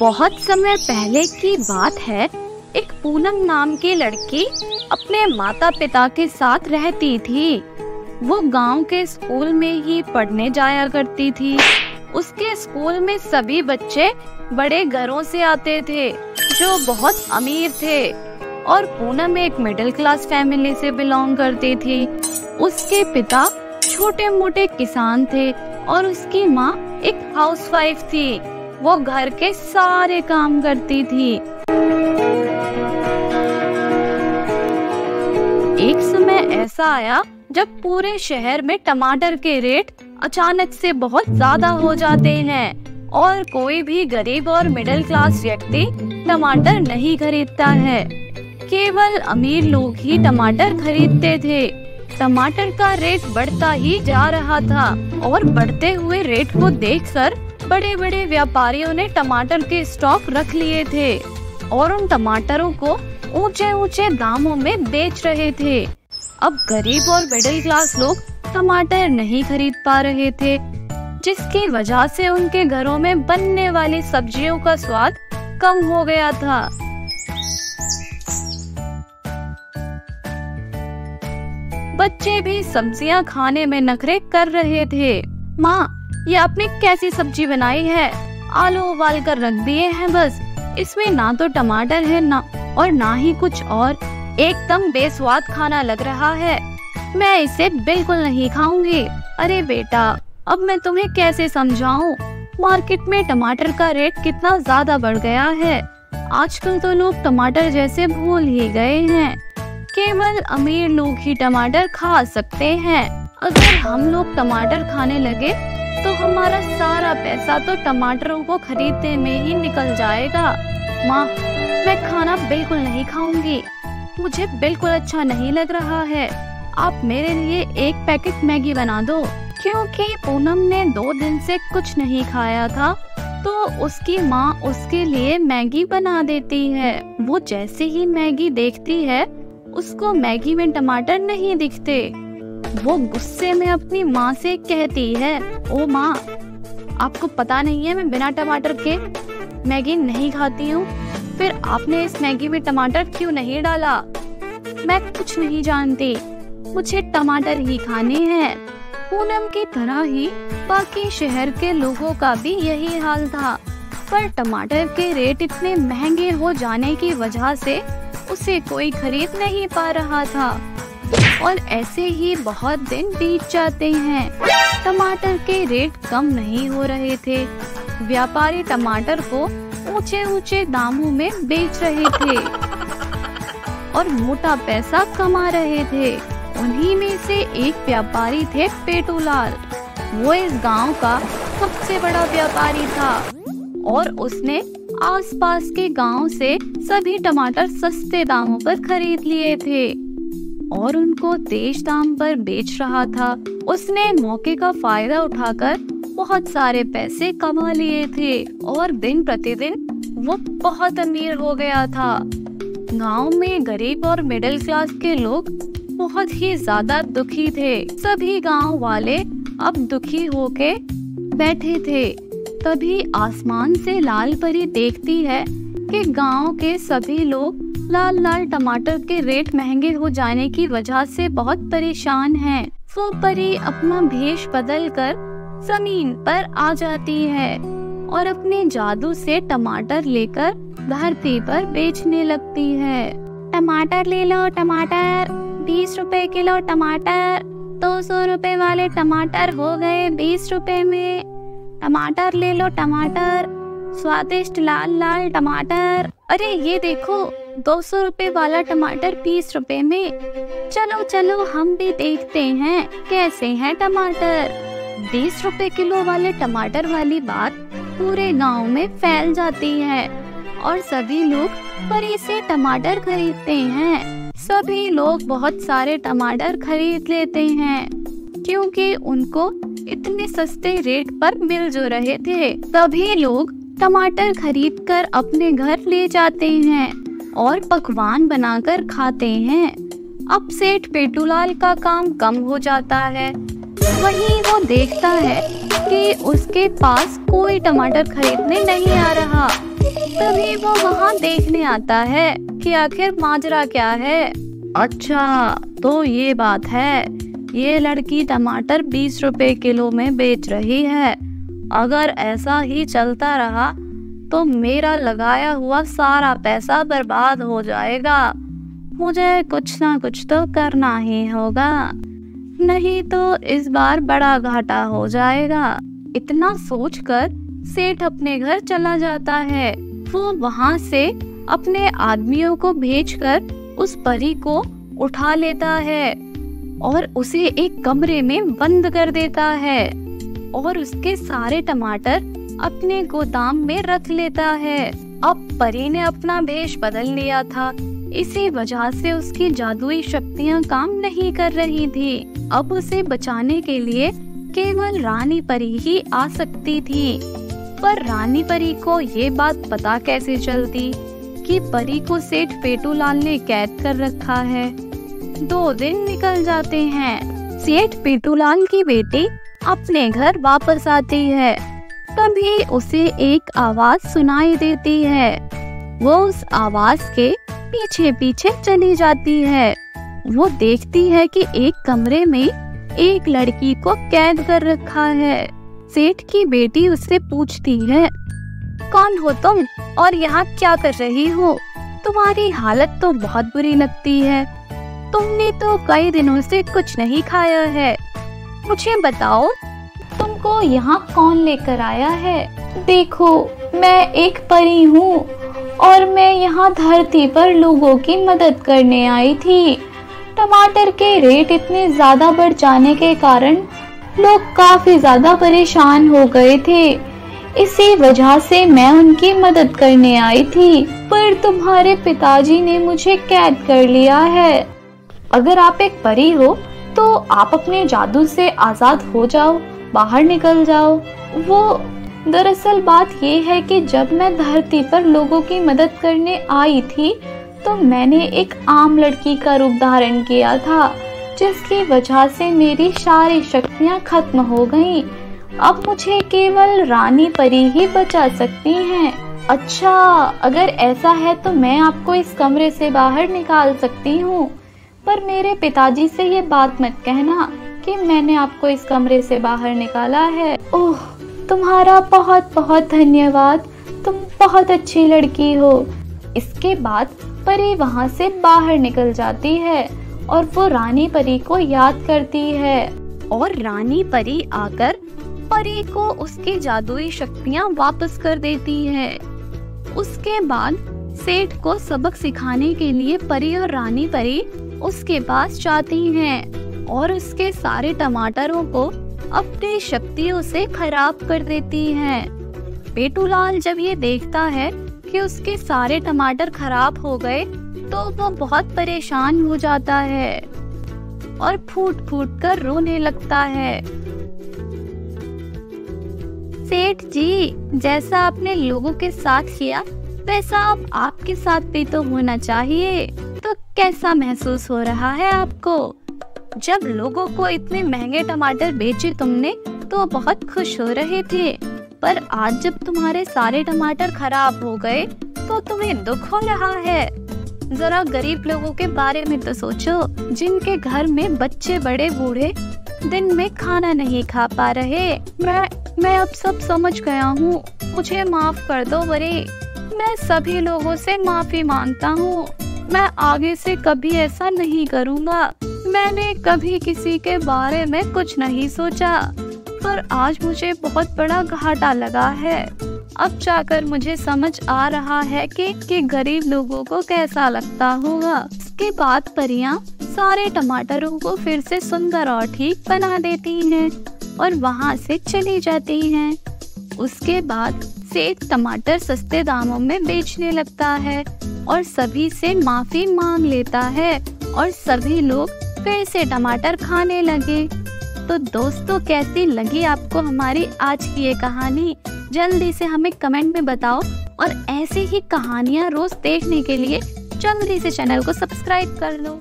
बहुत समय पहले की बात है, एक पूनम नाम की लड़की अपने माता पिता के साथ रहती थी। वो गाँव के स्कूल में ही पढ़ने जाया करती थी। उसके स्कूल में सभी बच्चे बड़े घरों से आते थे, जो बहुत अमीर थे और पूनम एक मिडिल क्लास फैमिली से बिलोंग करती थी। उसके पिता छोटे मोटे किसान थे और उसकी माँ एक हाउसवाइफ थी। वो घर के सारे काम करती थी। एक समय ऐसा आया, जब पूरे शहर में टमाटर के रेट अचानक से बहुत ज़्यादा हो जाते हैं और कोई भी गरीब और मिडिल क्लास व्यक्ति टमाटर नहीं खरीदता है। केवल अमीर लोग ही टमाटर खरीदते थे। टमाटर का रेट बढ़ता ही जा रहा था और बढ़ते हुए रेट को देखकर बड़े बड़े व्यापारियों ने टमाटर के स्टॉक रख लिए थे और उन टमाटरों को ऊँचे ऊँचे दामों में बेच रहे थे। अब गरीब और मिडिल क्लास लोग टमाटर नहीं खरीद पा रहे थे, जिसकी वजह से उनके घरों में बनने वाली सब्जियों का स्वाद कम हो गया था। बच्चे भी सब्ज़ियाँ खाने में नखरे कर रहे थे। माँ ये आपने कैसी सब्ज़ी बनाई है? आलू उबाल कर रख दिए हैं बस। इसमें ना तो टमाटर है ना, और ना ही कुछ और। एकदम बेस्वाद खाना लग रहा है। मैं इसे बिल्कुल नहीं खाऊँगी। अरे बेटा, अब मैं तुम्हें कैसे समझाऊं? मार्केट में टमाटर का रेट कितना ज़्यादा बढ़ गया है। आजकल तो लोग टमाटर जैसे भूल ही गए हैं। केवल अमीर लोग ही टमाटर खा सकते हैं। अगर हम लोग टमाटर खाने लगे तो हमारा सारा पैसा तो टमाटरों को खरीदने में ही निकल जाएगा। माँ, मैं खाना बिल्कुल नहीं खाऊँगी। मुझे बिल्कुल अच्छा नहीं लग रहा है। आप मेरे लिए एक पैकेट मैगी बना दो। क्योंकि पूनम ने दो दिन से कुछ नहीं खाया था तो उसकी माँ उसके लिए मैगी बना देती है। वो जैसे ही मैगी देखती है, उसको मैगी में टमाटर नहीं दिखते। वो गुस्से में अपनी माँ से कहती है, ओ माँ, आपको पता नहीं है मैं बिना टमाटर के मैगी नहीं खाती हूँ। फिर आपने इस मैगी में टमाटर क्यों नहीं डाला? मैं कुछ नहीं जानती। मुझे टमाटर ही खाने हैं। पूनम की तरह ही बाकी शहर के लोगों का भी यही हाल था। पर टमाटर के रेट इतने महँगे हो जाने की वजह से उसे कोई खरीद नहीं पा रहा था। और ऐसे ही बहुत दिन बीत जाते हैं। टमाटर के रेट कम नहीं हो रहे थे। व्यापारी टमाटर को ऊँचे ऊँचे दामों में बेच रहे थे और मोटा पैसा कमा रहे थे। उन्हीं में से एक व्यापारी थे पेटूलाल। वो इस गाँव का सबसे बड़ा व्यापारी था और उसने आसपास के गाँव से सभी टमाटर सस्ते दामों पर खरीद लिए थे। और उनको तेज दाम पर बेच रहा था। उसने मौके का फ़ायदा उठाकर बहुत सारे पैसे कमा लिए थे और दिन प्रतिदिन वो बहुत अमीर हो गया था। गाँव में गरीब और मिडिल क्लास के लोग बहुत ही ज़्यादा दुखी थे। सभी गाँव वाले अब दुखी होके बैठे थे। तभी आसमान से लाल परी देखती है कि गाँव के सभी लोग लाल लाल टमाटर के रेट महँगे हो जाने की वजह से बहुत परेशान हैं। वो परी अपना भेष बदल कर ज़मीन पर आ जाती है और अपने जादू से टमाटर लेकर धरती पर बेचने लगती है। टमाटर ले लो टमाटर, बीस रुपए किलो टमाटर, दो सौ रुपए वाले टमाटर हो गए बीस रुपए में। टमाटर ले लो टमाटर। स्वादिष्ट लाल लाल टमाटर। अरे, ये देखो, दो सौ रूपए वाला टमाटर बीस रूपए में। चलो चलो, हम भी देखते हैं, कैसे हैं टमाटर? बीस रूपए किलो वाले टमाटर वाली बात पूरे गाँव में फैल जाती है। और सभी लोग परी से टमाटर खरीदते हैं। सभी लोग बहुत सारे टमाटर खरीद लेते हैं, क्योंकि उनको इतने सस्ते रेट पर मिल जो रहे थे। सभी लोग टमाटर खरीदकर अपने घर ले जाते हैं और पकवान बनाकर खाते हैं। अब सेठ पेटूलाल का काम कम हो जाता है। वहीं वो देखता है कि उसके पास कोई टमाटर खरीदने नहीं आ रहा। तभी वो वहाँ देखने आता है कि आखिर माजरा क्या है। अच्छा तो ये बात है। ये लड़की टमाटर बीस रुपए किलो में बेच रही है। अगर ऐसा ही चलता रहा तो मेरा लगाया हुआ सारा पैसा बर्बाद हो जाएगा। मुझे कुछ ना कुछ तो करना ही होगा। नहीं तो इस बार बड़ा घाटा हो जाएगा। इतना सोचकर सेठ अपने घर चला जाता है। वो वहाँ से अपने आदमियों को भेजकर उस परी को उठा लेता है और उसे एक कमरे में बंद कर देता है। और उसके सारे टमाटर अपने गोदाम में रख लेता है। अब परी ने अपना भेष बदल लिया था। इसी वजह से उसकी जादुई शक्तियाँ काम नहीं कर रही थी। अब उसे बचाने के लिए केवल रानी परी ही आ सकती थी। पर रानी परी को ये बात पता कैसे चलती कि परी को सेठ पेटूलाल ने कैद कर रखा है। दो दिन निकल जाते हैं। सेठ पेटूलाल की बेटी अपने घर वापस आती है। तभी उसे एक आवाज़ सुनाई देती है। वो उस आवाज़ के पीछे पीछे चली जाती है। वो देखती है कि एक कमरे में एक लड़की को कैद कर रखा है। सेठ की बेटी उससे पूछती है, कौन हो तुम? और यहाँ क्या कर रही हो? तुम्हारी हालत तो बहुत बुरी लगती है। तुमने तो कई दिनों से कुछ नहीं खाया है। मुझे बताओ, तुमको यहाँ कौन लेकर आया है? देखो, मैं एक परी हूँ और मैं यहाँ धरती पर लोगों की मदद करने आई थी। टमाटर के रेट इतने ज़्यादा बढ़ जाने के कारण लोग काफ़ी ज़्यादा परेशान हो गए थे। इसी वजह से मैं उनकी मदद करने आई थी, पर तुम्हारे पिताजी ने मुझे कैद कर लिया है। अगर आप एक परी हो तो आप अपने जादू से आज़ाद हो जाओ, बाहर निकल जाओ वो दरअसल बात ये है कि जब मैं धरती पर लोगों की मदद करने आई थी तो मैंने एक आम लड़की का रूप धारण किया था, जिसकी वजह से मेरी सारी शक्तियाँ खत्म हो गईं। अब मुझे केवल रानी परी ही बचा सकती हैं। अच्छा अगर ऐसा है तो मैं आपको इस कमरे से बाहर निकाल सकती हूँ पर मेरे पिताजी से ये बात मत कहना कि मैंने आपको इस कमरे से बाहर निकाला है। ओह, तुम्हारा बहुत बहुत धन्यवाद। तुम बहुत अच्छी लड़की हो। इसके बाद परी वहाँ से बाहर निकल जाती है और वो रानी परी को याद करती है। और रानी परी आकर परी को उसकी जादुई शक्तियाँ वापस कर देती है। उसके बाद सेठ को सबक सिखाने के लिए परी और रानी परी उसके पास जाती हैं और उसके सारे टमाटरों को अपनी शक्तियों से खराब कर देती हैं। पेटूलाल जब ये देखता है कि उसके सारे टमाटर खराब हो गए तो वो बहुत परेशान हो जाता है और फूट फूट कर रोने लगता है सेठ जी, जैसा आपने लोगों के साथ किया, वैसा अब आपके साथ भी तो होना चाहिए कैसा महसूस हो रहा है आपको? जब लोगों को इतने महँगे टमाटर बेचे तुमने तो बहुत खुश हो रहे थे। पर आज जब तुम्हारे सारे टमाटर खराब हो गए तो तुम्हें दुख हो रहा है। जरा गरीब लोगों के बारे में तो सोचो, जिनके घर में बच्चे बड़े बूढ़े दिन में खाना नहीं खा पा रहे। मैं मैं अब सब समझ गया हूँ। मुझे माफ़ कर दो बरे मैं सभी लोगों से माफ़ी माँगता हूँ। मैं आगे से कभी ऐसा नहीं करूँगा। मैंने कभी किसी के बारे में कुछ नहीं सोचा पर आज मुझे बहुत बड़ा घाटा लगा है। अब जाकर मुझे समझ आ रहा है कि, कि गरीब लोगों को कैसा लगता होगा। इसके बाद परियाँ सारे टमाटरों को फिर से सुंदर और ठीक बना देती हैं और वहाँ से चली जाती हैं। उसके बाद सेठ टमाटर सस्ते दामों में बेचने लगता है और सभी से माफ़ी मांग लेता है और सभी लोग फिर से टमाटर खाने लगे। तो दोस्तों, कैसी लगी आपको हमारी आज की ये कहानी? जल्दी से हमें कमेंट में बताओ और ऐसी ही कहानियाँ रोज देखने के लिए जल्दी से चैनल को सब्सक्राइब कर लो।